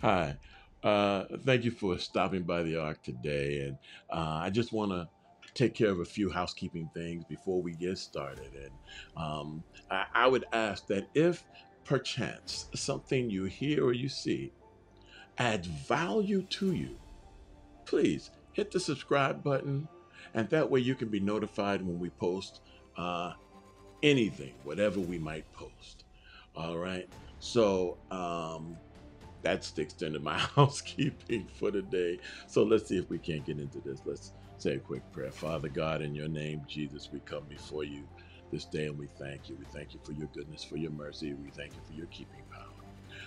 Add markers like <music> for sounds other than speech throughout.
Hi. Uh, thank you for stopping by the Ark today. And uh, I just want to take care of a few housekeeping things before we get started. And um, I, I would ask that if perchance something you hear or you see adds value to you, please hit the subscribe button. And that way you can be notified when we post uh, anything, whatever we might post. All right. So, um, that's the extent of my <laughs> housekeeping for today. So let's see if we can't get into this. Let's say a quick prayer. Father God, in your name, Jesus, we come before you this day and we thank you. We thank you for your goodness, for your mercy. We thank you for your keeping power.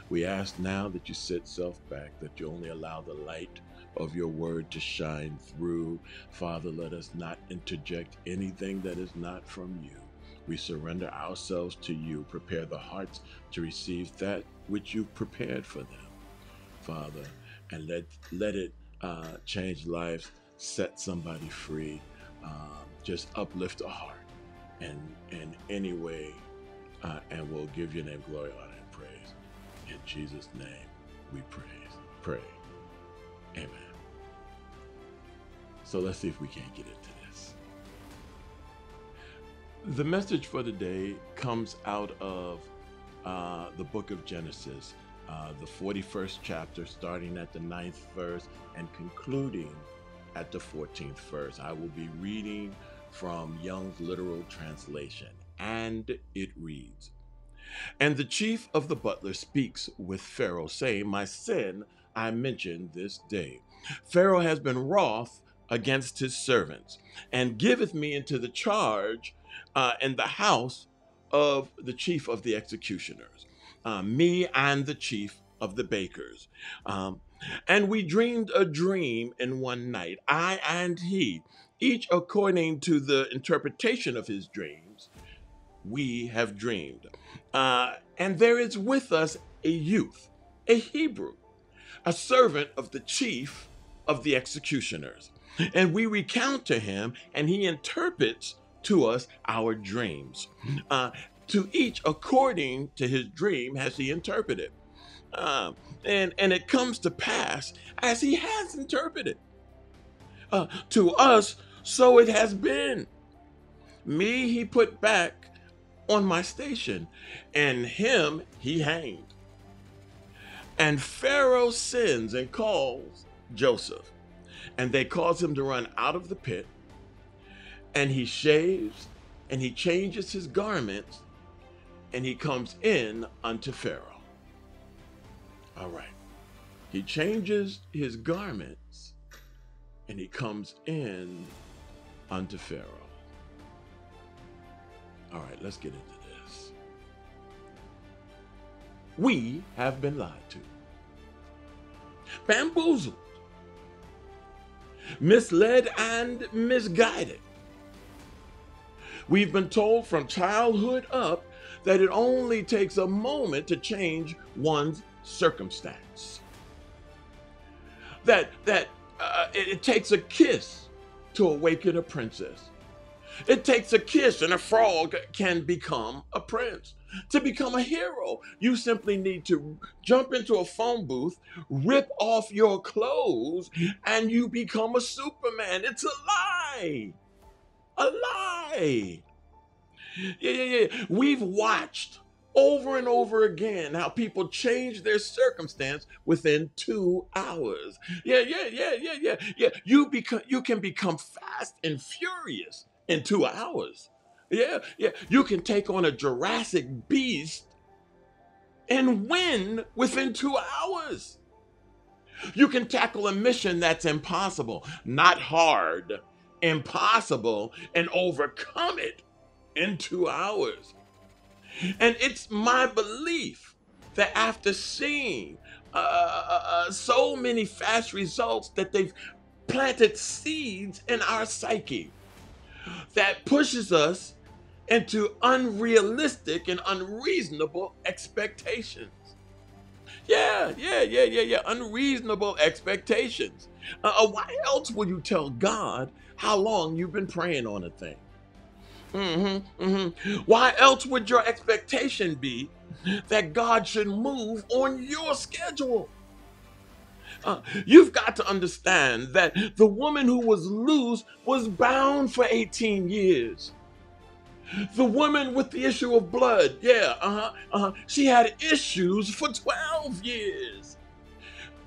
We ask now that you set self back, that you only allow the light of your word to shine through. Father, let us not interject anything that is not from you. We surrender ourselves to you. Prepare the hearts to receive that which you've prepared for them. Father, and let let it uh, change lives, set somebody free, um, just uplift a heart, and in any way, uh, and we'll give your name glory, honor, and praise. In Jesus' name, we praise, pray, Amen. So let's see if we can't get into this. The message for today comes out of uh, the book of Genesis, uh, the 41st chapter, starting at the ninth verse and concluding at the 14th verse. I will be reading from Young's literal translation, and it reads And the chief of the butler speaks with Pharaoh, saying, My sin I mention this day. Pharaoh has been wroth against his servants, and giveth me into the charge uh, in the house of the chief of the executioners uh, me and the chief of the bakers. Um, and we dreamed a dream in one night, I and he, each according to the interpretation of his dreams. We have dreamed. Uh, and there is with us a youth, a Hebrew, a servant of the chief of the executioners. And we recount to him, and he interprets to us our dreams. Uh, to each according to his dream has he interpreted. Um, and, and it comes to pass as he has interpreted. Uh, to us, so it has been. Me he put back on my station, and him he hanged. And Pharaoh sends and calls Joseph, and they cause him to run out of the pit, and he shaves and he changes his garments and he comes in unto Pharaoh. All right. He changes his garments and he comes in unto Pharaoh. All right, let's get into this. We have been lied to, bamboozled, misled, and misguided. We've been told from childhood up that it only takes a moment to change one's circumstance. That that uh, it, it takes a kiss to awaken a princess. It takes a kiss and a frog can become a prince. To become a hero, you simply need to jump into a phone booth, rip off your clothes, and you become a Superman. It's a lie. A lie. Yeah, yeah, yeah. We've watched over and over again how people change their circumstance within two hours. Yeah, yeah, yeah, yeah, yeah, yeah. You become you can become fast and furious in two hours. Yeah, yeah. You can take on a Jurassic beast and win within two hours. You can tackle a mission that's impossible, not hard, impossible, and overcome it in two hours. And it's my belief that after seeing uh, uh, uh, so many fast results, that they've planted seeds in our psyche that pushes us into unrealistic and unreasonable expectations. Yeah, yeah, yeah, yeah, yeah. Unreasonable expectations. Uh, uh why else would you tell God how long you've been praying on a thing? Mm-hmm, mm-hmm. Why else would your expectation be that God should move on your schedule? Uh, you've got to understand that the woman who was loose was bound for 18 years. The woman with the issue of blood, yeah, uh-huh, uh-huh, she had issues for 12 years.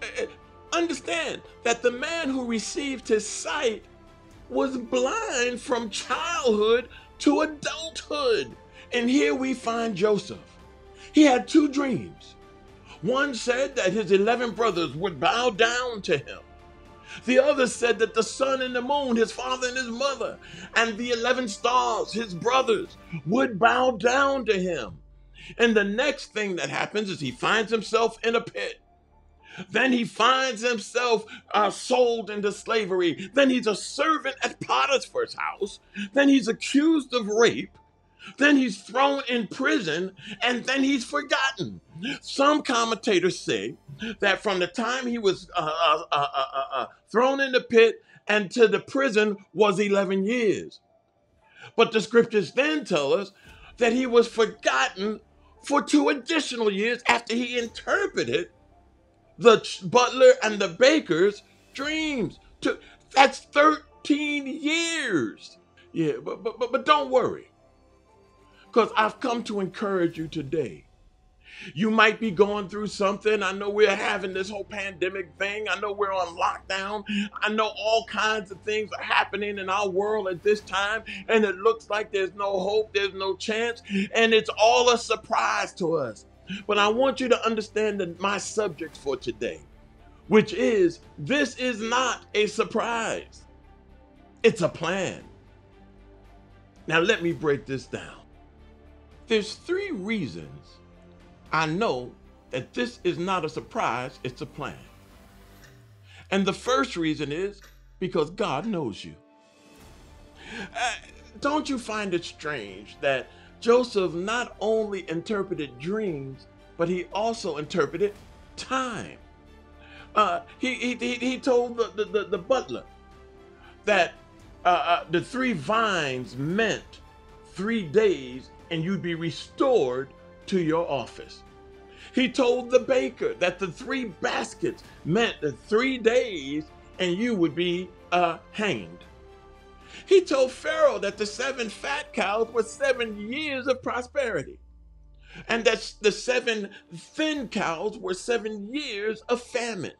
Uh, understand that the man who received his sight was blind from childhood to adulthood. And here we find Joseph. He had two dreams. One said that his 11 brothers would bow down to him. The other said that the sun and the moon, his father and his mother, and the 11 stars, his brothers, would bow down to him. And the next thing that happens is he finds himself in a pit. Then he finds himself uh, sold into slavery. Then he's a servant at Potiphar's house. Then he's accused of rape. Then he's thrown in prison and then he's forgotten. Some commentators say that from the time he was uh, uh, uh, uh, uh, uh thrown in the pit and to the prison was 11 years. But the scriptures then tell us that he was forgotten for two additional years after he interpreted the butler and the baker's dreams. That's 13 years. Yeah, but, but, but, but don't worry because I've come to encourage you today. You might be going through something. I know we're having this whole pandemic thing. I know we're on lockdown. I know all kinds of things are happening in our world at this time, and it looks like there's no hope, there's no chance, and it's all a surprise to us. But I want you to understand that my subject for today, which is this is not a surprise, it's a plan. Now, let me break this down. There's three reasons I know that this is not a surprise, it's a plan. And the first reason is because God knows you. Uh, don't you find it strange that Joseph not only interpreted dreams, but he also interpreted time? Uh, he, he, he told the, the, the butler that uh, uh, the three vines meant three days and you'd be restored to your office. He told the baker that the three baskets meant the three days and you would be uh, hanged. He told Pharaoh that the seven fat cows were seven years of prosperity, and that the seven thin cows were seven years of famine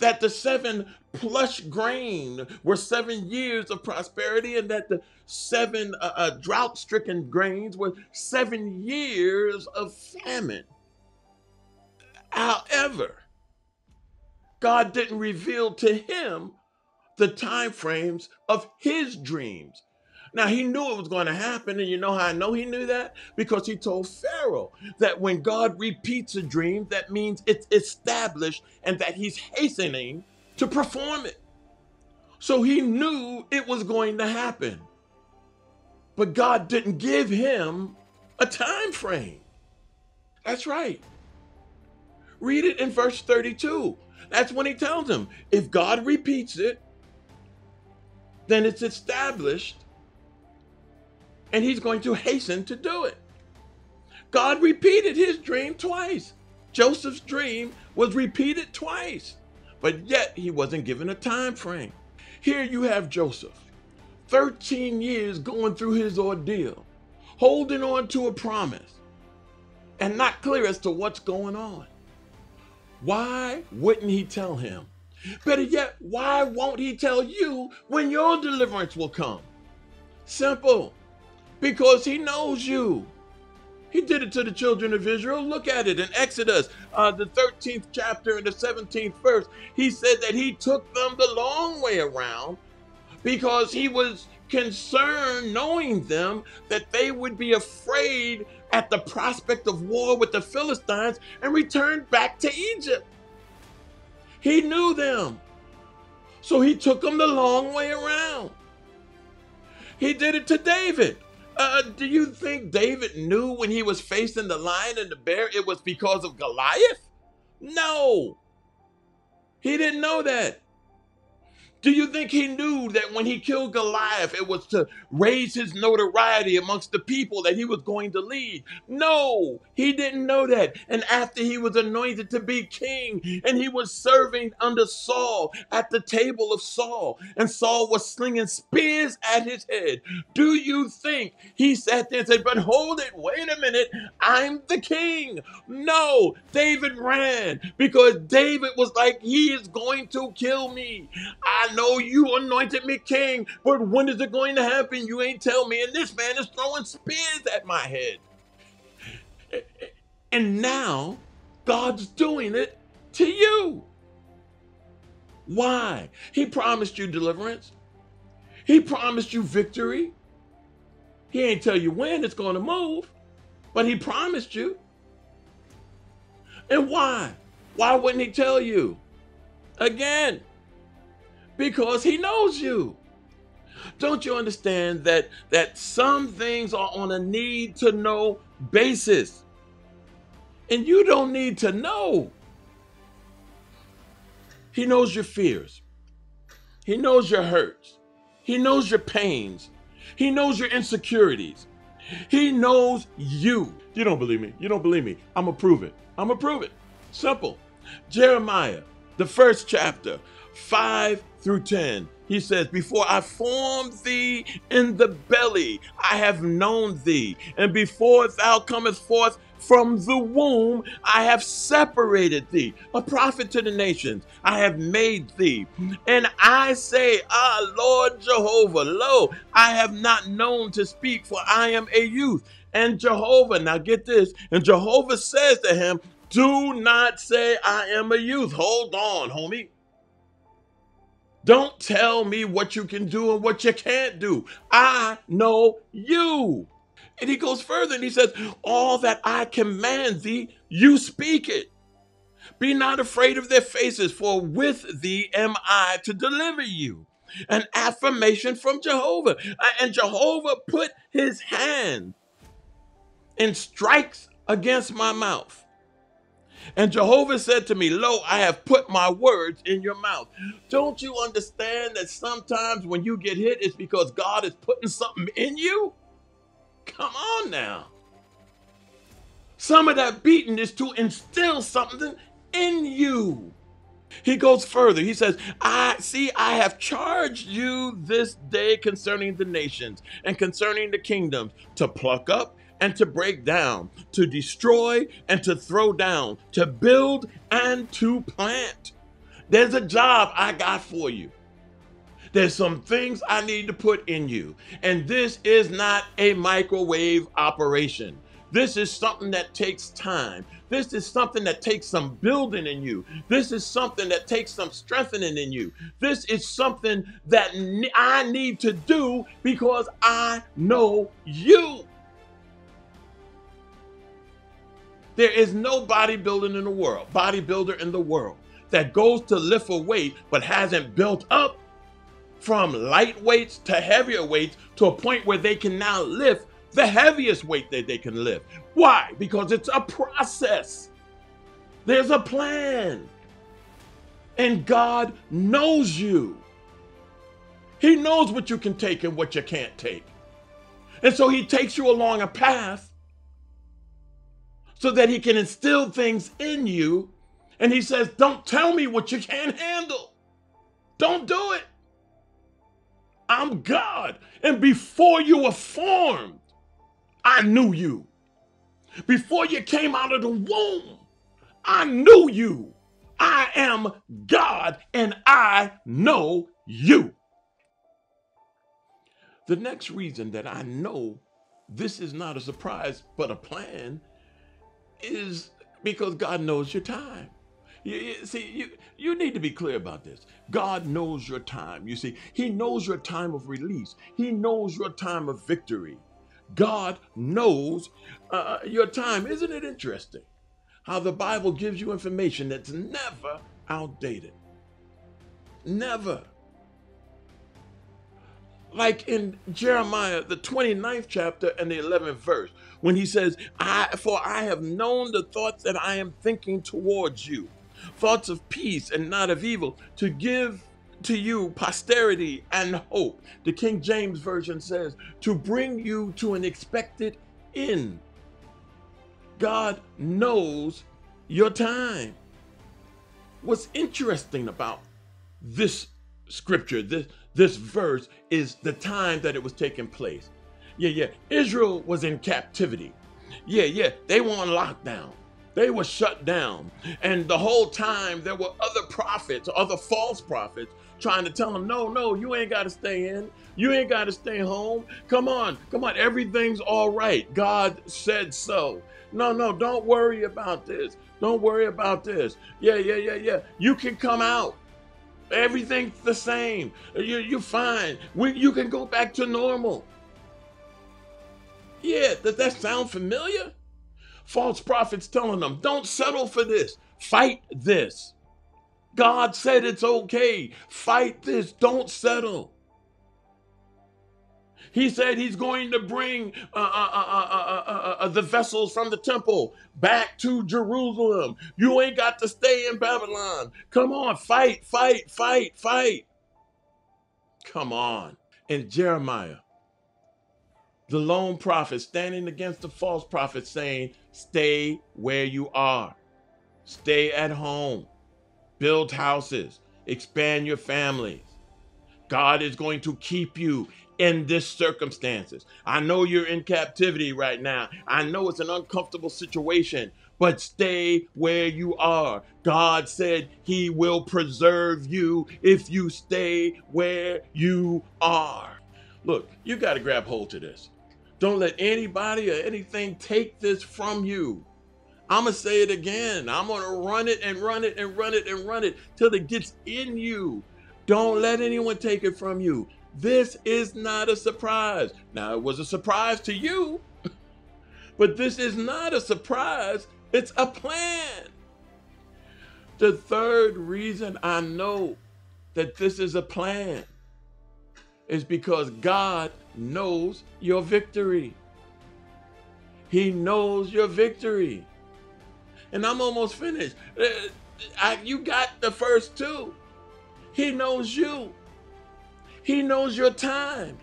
that the seven plush grain were seven years of prosperity, and that the seven uh, uh, drought stricken grains were seven years of famine. However, God didn't reveal to him the time frames of his dreams. Now he knew it was going to happen, and you know how I know he knew that? Because he told Pharaoh that when God repeats a dream, that means it's established and that he's hastening to perform it. So he knew it was going to happen. But God didn't give him a time frame. That's right. Read it in verse 32. That's when he tells him if God repeats it, then it's established and he's going to hasten to do it. God repeated his dream twice. Joseph's dream was repeated twice, but yet he wasn't given a time frame. Here you have Joseph, 13 years going through his ordeal, holding on to a promise, and not clear as to what's going on. Why wouldn't he tell him? Better yet, why won't he tell you when your deliverance will come? Simple because he knows you. He did it to the children of Israel. Look at it in Exodus, uh, the 13th chapter and the 17th verse. He said that he took them the long way around because he was concerned, knowing them, that they would be afraid at the prospect of war with the Philistines and return back to Egypt. He knew them. So he took them the long way around. He did it to David. Uh, do you think David knew when he was facing the lion and the bear it was because of Goliath? No. He didn't know that. Do you think he knew that when he killed Goliath, it was to raise his notoriety amongst the people that he was going to lead? No, he didn't know that. And after he was anointed to be king, and he was serving under Saul at the table of Saul, and Saul was slinging spears at his head, do you think he sat there and said, But hold it, wait a minute, I'm the king? No, David ran because David was like, He is going to kill me. I know you anointed me king, but when is it going to happen? You ain't tell me. And this man is throwing spears at my head. And now God's doing it to you. Why? He promised you deliverance. He promised you victory. He ain't tell you when it's going to move, but he promised you. And why? Why wouldn't he tell you? Again, because he knows you. Don't you understand that that some things are on a need to know basis? And you don't need to know. He knows your fears. He knows your hurts. He knows your pains. He knows your insecurities. He knows you. You don't believe me. You don't believe me. I'm going to prove it. I'm going to prove it. Simple. Jeremiah, the first chapter, 5 through 10. He says, Before I formed thee in the belly, I have known thee. And before thou comest forth from the womb, I have separated thee, a prophet to the nations. I have made thee. And I say, Ah, Lord Jehovah, lo, I have not known to speak, for I am a youth. And Jehovah, now get this, and Jehovah says to him, Do not say I am a youth. Hold on, homie. Don't tell me what you can do and what you can't do. I know you. And he goes further and he says, All that I command thee, you speak it. Be not afraid of their faces, for with thee am I to deliver you. An affirmation from Jehovah. And Jehovah put his hand and strikes against my mouth. And Jehovah said to me, Lo, I have put my words in your mouth. Don't you understand that sometimes when you get hit, it's because God is putting something in you? Come on now. Some of that beating is to instill something in you. He goes further. He says, I see, I have charged you this day concerning the nations and concerning the kingdoms to pluck up and to break down, to destroy and to throw down, to build and to plant. There's a job I got for you. There's some things I need to put in you. And this is not a microwave operation. This is something that takes time. This is something that takes some building in you. This is something that takes some strengthening in you. This is something that I need to do because I know you. There is no bodybuilding in the world, bodybuilder in the world that goes to lift a weight but hasn't built up from light weights to heavier weights to a point where they can now lift the heaviest weight that they can lift. Why? Because it's a process. There's a plan. And God knows you. He knows what you can take and what you can't take. And so he takes you along a path so that he can instill things in you. And he says, Don't tell me what you can't handle. Don't do it. I'm God. And before you were formed, I knew you. Before you came out of the womb, I knew you. I am God and I know you. The next reason that I know this is not a surprise but a plan is because God knows your time. You, you, see, you, you need to be clear about this. God knows your time. You see, He knows your time of release, He knows your time of victory. God knows uh, your time. Isn't it interesting how the Bible gives you information that's never outdated? Never. Like in Jeremiah, the 29th chapter and the 11th verse, when he says, I, For I have known the thoughts that I am thinking towards you, thoughts of peace and not of evil, to give to you posterity and hope. The King James Version says, to bring you to an expected end. God knows your time. What's interesting about this scripture, this, this verse, is the time that it was taking place. Yeah, yeah. Israel was in captivity. Yeah, yeah. They were on lockdown. They were shut down. And the whole time there were other prophets, other false prophets, trying to tell them, no, no, you ain't got to stay in. You ain't got to stay home. Come on, come on. Everything's all right. God said so. No, no, don't worry about this. Don't worry about this. Yeah, yeah, yeah, yeah. You can come out. Everything's the same. You're, you're fine. We, you can go back to normal. Yeah, does that sound familiar? False prophets telling them, don't settle for this. Fight this. God said it's okay. Fight this. Don't settle. He said he's going to bring uh, uh, uh, the vessels from the temple back to Jerusalem. You ain't got to stay in Babylon. Come on, fight, fight, fight, fight. Come on. And Jeremiah, the lone prophet, standing against the false prophet, saying, Stay where you are, stay at home, build houses, expand your families. God is going to keep you in this circumstances. I know you're in captivity right now. I know it's an uncomfortable situation, but stay where you are. God said he will preserve you if you stay where you are. Look, you got to grab hold to this. Don't let anybody or anything take this from you. I'm going to say it again. I'm going to run it and run it and run it and run it till it gets in you. Don't let anyone take it from you. This is not a surprise. Now, it was a surprise to you, <laughs> but this is not a surprise. It's a plan. The third reason I know that this is a plan is because God knows your victory. He knows your victory. And I'm almost finished. Uh, I, you got the first two. He knows you. He knows your time.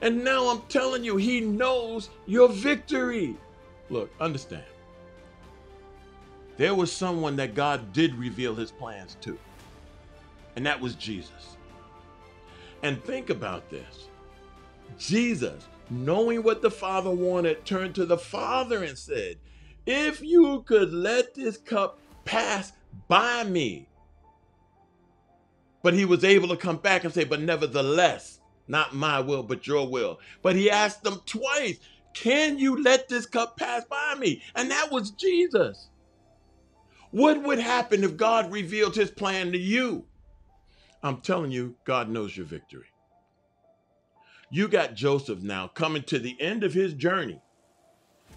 And now I'm telling you, He knows your victory. Look, understand. There was someone that God did reveal His plans to, and that was Jesus. And think about this Jesus, knowing what the Father wanted, turned to the Father and said, If you could let this cup pass by me. But he was able to come back and say, But nevertheless, not my will, but your will. But he asked them twice, Can you let this cup pass by me? And that was Jesus. What would happen if God revealed his plan to you? I'm telling you, God knows your victory. You got Joseph now coming to the end of his journey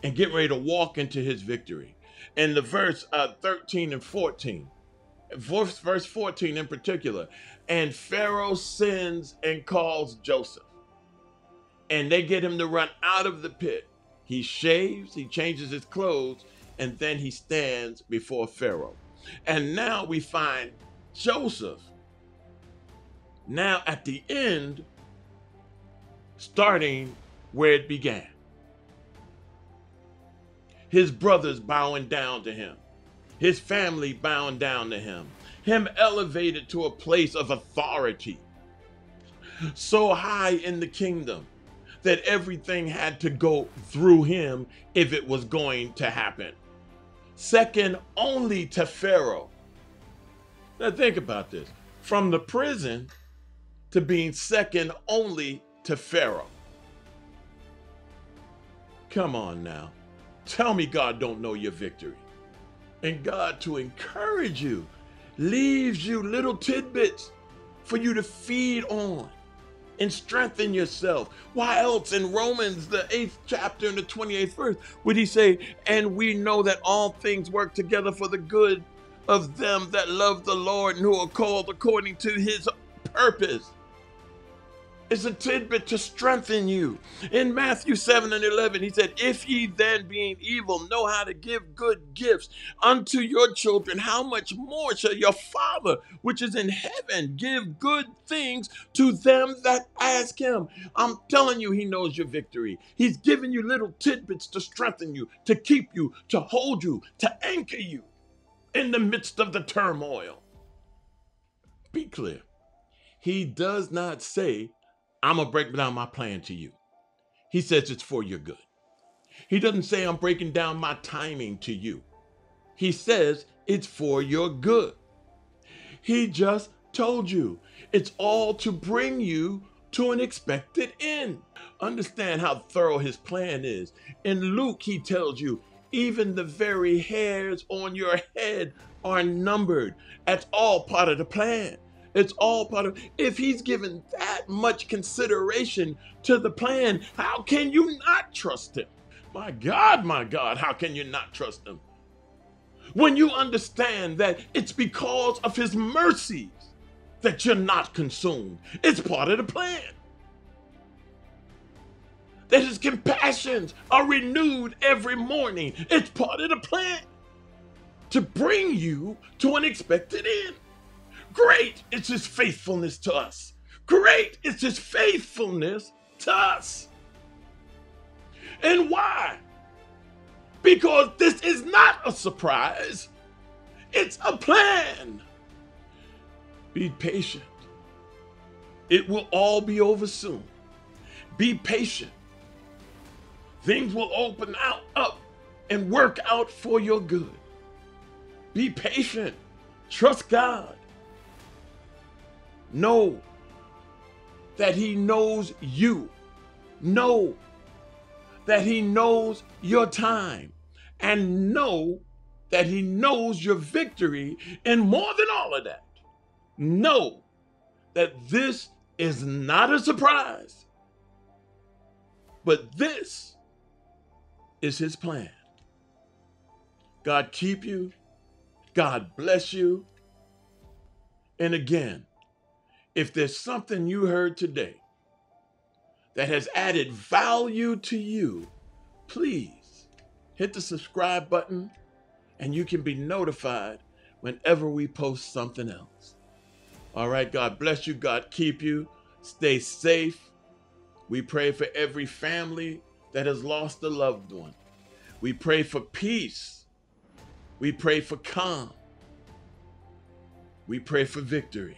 and getting ready to walk into his victory. In the verse uh, 13 and 14, verse, verse 14 in particular, and Pharaoh sends and calls Joseph. And they get him to run out of the pit. He shaves, he changes his clothes, and then he stands before Pharaoh. And now we find Joseph now at the end, starting where it began. His brothers bowing down to him, his family bowing down to him, him elevated to a place of authority so high in the kingdom that everything had to go through him if it was going to happen. Second only to Pharaoh. Now, think about this from the prison to being second only to Pharaoh. Come on now. Tell me God don't know your victory. And God to encourage you leaves you little tidbits for you to feed on and strengthen yourself. Why else in Romans, the eighth chapter and the 28th verse, would he say, And we know that all things work together for the good of them that love the Lord and who are called according to his purpose. It's a tidbit to strengthen you. In Matthew 7 and 11, he said, If ye then, being evil, know how to give good gifts unto your children, how much more shall your Father, which is in heaven, give good things to them that ask him? I'm telling you, he knows your victory. He's giving you little tidbits to strengthen you, to keep you, to hold you, to anchor you in the midst of the turmoil. Be clear. He does not say, I'm going to break down my plan to you. He says it's for your good. He doesn't say, I'm breaking down my timing to you. He says it's for your good. He just told you it's all to bring you to an expected end. Understand how thorough his plan is. In Luke, he tells you even the very hairs on your head are numbered. That's all part of the plan. It's all part of, if he's given that much consideration to the plan, how can you not trust him? My God, my God, how can you not trust him? When you understand that it's because of his mercies that you're not consumed, it's part of the plan. That his compassions are renewed every morning, it's part of the plan to bring you to an expected end. Great is his faithfulness to us. Great is his faithfulness to us. And why? Because this is not a surprise, it's a plan. Be patient. It will all be over soon. Be patient. Things will open out up and work out for your good. Be patient. Trust God. Know that He knows you. Know that He knows your time. And know that He knows your victory. And more than all of that, know that this is not a surprise, but this is His plan. God keep you. God bless you. And again, if there's something you heard today that has added value to you, please hit the subscribe button and you can be notified whenever we post something else. All right, God bless you. God keep you. Stay safe. We pray for every family that has lost a loved one. We pray for peace. We pray for calm. We pray for victory.